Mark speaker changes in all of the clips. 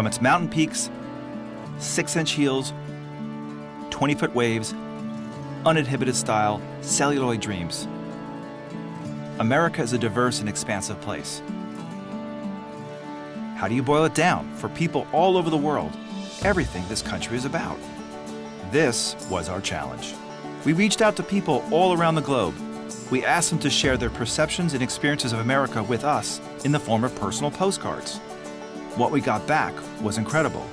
Speaker 1: From its mountain peaks, six inch heels, 20 foot waves, uninhibited style, celluloid dreams. America is a diverse and expansive place. How do you boil it down for people all over the world? Everything this country is about. This was our challenge. We reached out to people all around the globe. We asked them to share their perceptions and experiences of America with us in the form of personal postcards. What we got back was incredible.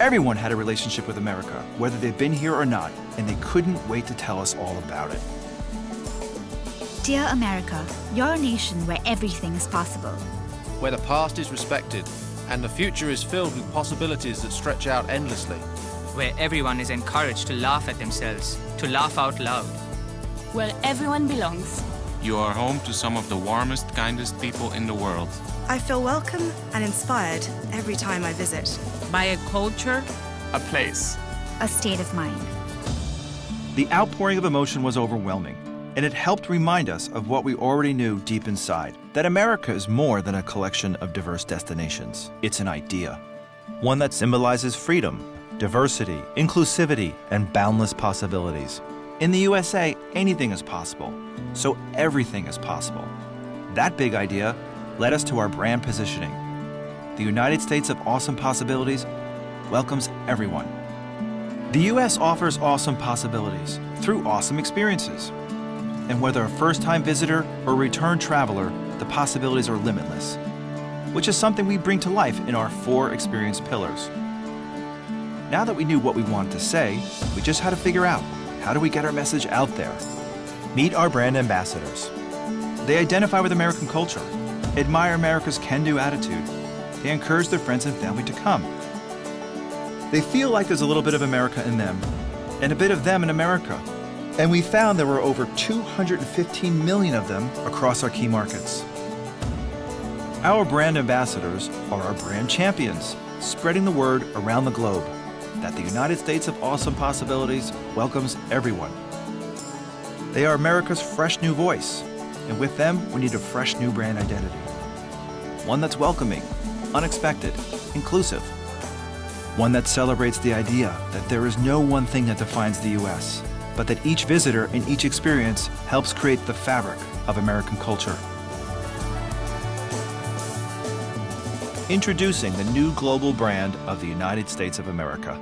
Speaker 1: Everyone had a relationship with America, whether they've been here or not, and they couldn't wait to tell us all about it.
Speaker 2: Dear America, you're a nation where everything is possible.
Speaker 3: Where the past is respected and the future is filled with possibilities that stretch out endlessly.
Speaker 4: Where everyone is encouraged to laugh at themselves, to laugh out loud.
Speaker 5: Where everyone belongs.
Speaker 6: You are home to some of the warmest, kindest people in the world.
Speaker 7: I feel welcome and inspired every time I visit.
Speaker 5: By a culture,
Speaker 8: a place,
Speaker 2: a state of mind.
Speaker 1: The outpouring of emotion was overwhelming, and it helped remind us of what we already knew deep inside that America is more than a collection of diverse destinations. It's an idea, one that symbolizes freedom, diversity, inclusivity, and boundless possibilities. In the USA, anything is possible, so everything is possible. That big idea led us to our brand positioning. The United States of Awesome Possibilities welcomes everyone. The U.S. offers awesome possibilities through awesome experiences. And whether a first time visitor or return traveler, the possibilities are limitless, which is something we bring to life in our four experience pillars. Now that we knew what we wanted to say, we just had to figure out how do we get our message out there. Meet our brand ambassadors. They identify with American culture, admire America's can do attitude, they encourage their friends and family to come. They feel like there's a little bit of America in them, and a bit of them in America. And we found there were over 215 million of them across our key markets. Our brand ambassadors are our brand champions, spreading the word around the globe that the United States of Awesome Possibilities welcomes everyone. They are America's fresh new voice, and with them, we need a fresh new brand identity. One that's welcoming, unexpected, inclusive. One that celebrates the idea that there is no one thing that defines the U.S., but that each visitor and each experience helps create the fabric of American culture. Introducing the new global brand of the United States of America.